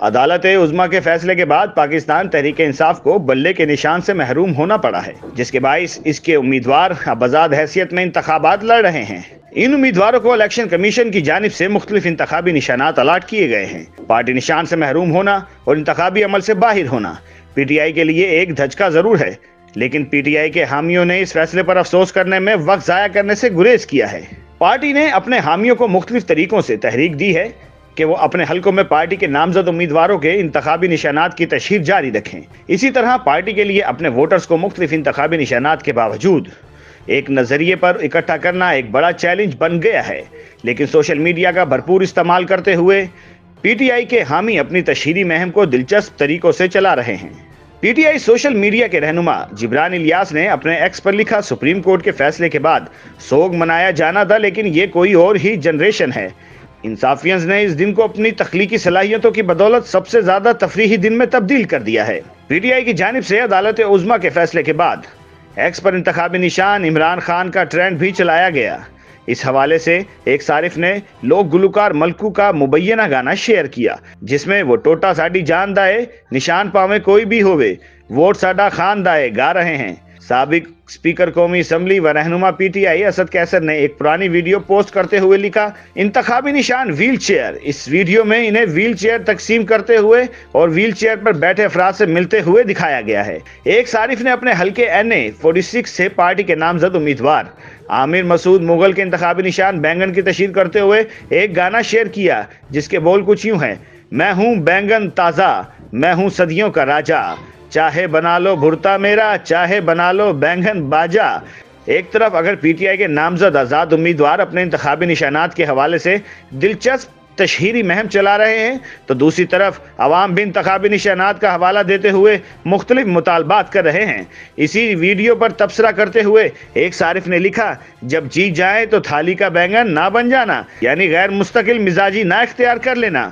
عدالت عظما کے فیصلے کے بعد پاکستان تحریک انصاف کو بلے کے نشان سے محروم ہونا پڑا ہے، جس کے باعث اس کے امیدوار آبزاد حیثیت میں انتخابات لڑ رہے ہیں۔ ان امیدواروں کو الیکشن کمیشن کی جانب سے مختلف انتخابی نشانات الاٹ کیے گئے ہیں۔ پارٹی نشان سے محروم ہونا اور انتخابی عمل سے باہر ہونا پی ٹی آئی کے لیے ایک دھچکا ضرور ہے، لیکن پی ٹی آئی کے حامیوں نے اس فیصلے پر افسوس کرنے میں وقت ضائع کرنے سے گریز کیا ہے۔ پارٹی نے اپنے حامیوں کو مختلف طریقوں سے تحریک دی ہے کہ وہ اپنے حلقوں میں پارٹی کے نامزد امیدواروں کے انتخابی نشانات کی تشہیر جاری رکھیں۔ اسی طرح پارٹی کے لیے اپنے ووٹرز کو مختلف انتخابی نشانات کے باوجود ایک نظریے پر اکٹھا کرنا ایک بڑا چیلنج بن گیا ہے۔ لیکن سوشل میڈیا کا بھرپور استعمال کرتے ہوئے پی ٹی آئی کے حامی اپنی تشہیری مہم کو دلچسپ طریقوں سے چلا رہے ہیں۔ P T I social media کے رہنما جبران الیاس نے اپنے ایکس پر لکھا سپریم کورٹ کے فیصلے کے بعد سوگ منایا جانا تھا، لیکن یہ کوئی اور ہی جنریشن ہے۔ انصافینز نے اس دن کو اپنی تخلیقی صلاحیتوں کی بدولت سب سے زیادہ تفریحی دن میں تبدیل کر دیا ہے۔ پی ٹی آئی کی جانب سے عدالت عظما کے فیصلے کے بعد ایکس پر انتخابی نشان عمران خان کا ٹرینڈ بھی چلایا گیا۔ اس حوالے سے ایک صارف نے لوگ گلوکار ملکو کا مبینہ گانا شیئر کیا، جس میں وہ ٹوٹا ساڈی جان دائے، نشان پاویں کوئی بھی ہوئے ووٹ ساڈا خان دائے گا رہے ہیں۔ سابق سپیکر قومی اسمبلی و رہنما پی ٹی آئی اسد کیسر نے ایک پرانی ویڈیو پوسٹ کرتے ہوئے لکھا، انتخابی نشان ویل چیئر۔ اس ویڈیو میں انہیں ویل چیئر تقسیم کرتے ہوئے اور ویل چیئر پر بیٹھے افراد سے ملتے ہوئے دکھایا گیا ہے۔ ایک صارف نے اپنے ہلکے این اے فورٹی سکس سے پارٹی کے نامزد امیدوار، عامر مسعود مغل کے انتخابی نشان بینگن کی تشہیر کرتے ہوئے ایک گانا شیئر کیا، جس کے بول کچھ یوں ہیں، میں ہوں بینگن تازہ، میں ہوں صدیوں کا راجہ چاہے بنا لو بھرتا میرا، چاہے بنا لو بینگن باجا۔ ایک طرف اگر پی ٹی آئی کے نامزد آزاد امیدوار اپنے انتخابی نشانات کے حوالے سے دلچسپ تشہیری مہم چلا رہے ہیں، تو دوسری طرف عوام بھی انتخابی نشانات کا حوالہ دیتے ہوئے مختلف مطالبات کر رہے ہیں۔ اسی ویڈیو پر تبصرہ کرتے ہوئے ایک صارف نے لکھا، جب جیت جائے تو تھالی کا بینگن نہ بن جانا یعنی غیر مستقل مزاجی نہ اختیار کر لینا۔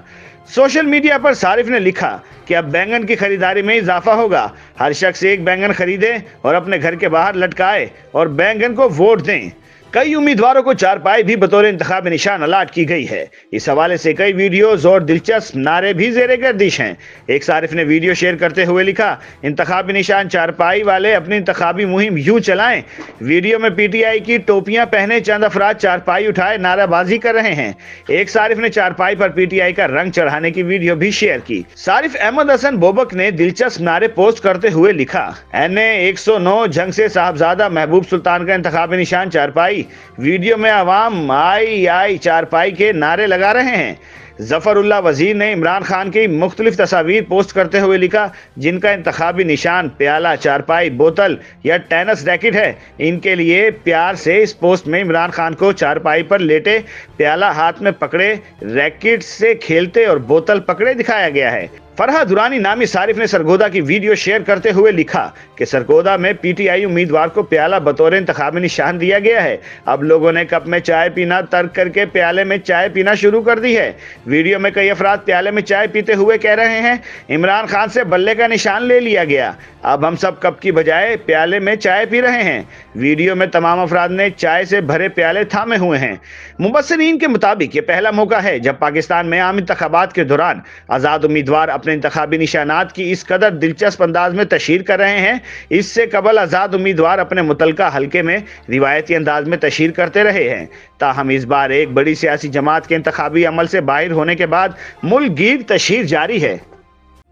سوشل میڈیا پر صارف نے لکھا کہ اب بینگن کی خریداری میں اضافہ ہوگا۔ ہر شخص ایک بینگن خریدے اور اپنے گھر کے باہر لٹکائے اور بینگن کو ووٹ دیں۔ کئی امیدواروں کو چارپائی بھی بطور انتخاب نشان الاٹ کی گئی ہے۔ اس حوالے سے کئی ویڈیوز اور دلچسپ نعرے بھی زیر گردش ہیں۔ ایک صارف نے ویڈیو شیئر کرتے ہوئے لکھا انتخابی نشان چار پائی والے اپنی انتخابی مہم یوں چلائیں۔ ویڈیو میں پی ٹی آئی کی ٹوپیاں پہنے چند افراد چار پائی اٹھائے نعرہ بازی کر رہے ہیں۔ ایک صارف نے چار پائی پر پی ٹی آئی کا رنگ چڑھانے کی ویڈیو بھی شیئر کی۔ صارف احمد حسن بوبک نے دلچسپ نعرے پوسٹ کرتے ہوئے لکھا، این اے ایک سو نو جنگ سے صاحبزادہ محبوب سلطان کا انتخابی نشان چار پائی ویڈیو میں عوام آئی آئی چار پائی کے نعرے لگا رہے ہیں۔ ظفر اللہ وزیر نے عمران خان کی مختلف تصاویر پوسٹ کرتے ہوئے لکھا، جن کا انتخابی نشان پیالہ چارپائی بوتل یا ٹینس ریکٹ ہے، ان کے لیے پیار سے اس پوسٹ میں عمران خان کو چارپائی پر لیٹے، پیالہ ہاتھ میں پکڑے، ریکٹ سے کھیلتے اور بوتل پکڑے دکھایا گیا ہے۔ فرحہ دورانی نامی صارف نے سرگودا کی ویڈیو شیئر کرتے ہوئے لکھا کہ سرگودا میں پی ٹی آئی امیدوار کو پیالہ بطور انتخابی نشان دیا گیا ہے۔ اب لوگوں نے کپ میں چائے پینا ترک کر کے پیالے میں چائے پینا شروع کر دی ہے۔ ویڈیو میں کئی افراد پیالے میں چائے پیتے ہوئے کہہ رہے ہیں، عمران خان سے بلے کا نشان لے لیا گیا۔ اب ہم سب کپ کی بجائے پیالے میں چائے پی رہے ہیں۔ ویڈیو میں تمام افراد نے چائے سے بھرے پیالے تھامے ہوئے ہیں۔ مبصرین کے مطابق یہ پہلا موقع ہے جب پاکستان میں عام انتخابات کے دوران آزاد امیدوار اپنے انتخابی نشانات کی اس قدر دلچسپ انداز میں تشہیر کر رہے ہیں، اس سے قبل آزاد امیدوار اپنے متعلقہ حلقے میں روایتی انداز میں تشہیر کرتے رہے ہیں۔ تاہم، اس بار ایک بڑی سیاسی جماعت کے انتخابی عمل سے باہر ہونے کے بعد ملک گیر تشہیر جاری ہے۔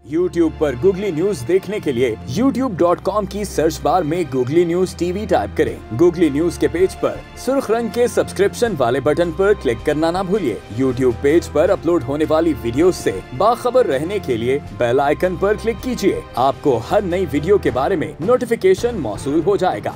یوٹیوب پر گوگلی نیوز دیکھنے کے لیے یوٹیوب ڈاٹ کام کی سرچ بار میں گوگلی نیوز ٹی وی ٹائپ کریں۔ گوگلی نیوز کے پیج پر سرخ رنگ کے سبسکرپشن والے بٹن پر کلک کرنا نہ بھولیے۔ یوٹیوب پیج پر اپلوڈ ہونے والی ویڈیوز سے باخبر رہنے کے لیے بیل آئکن پر کلک کیجیے۔ آپ کو ہر نئی ویڈیو کے بارے میں نوٹیفیکیشن موصول ہو جائے گا۔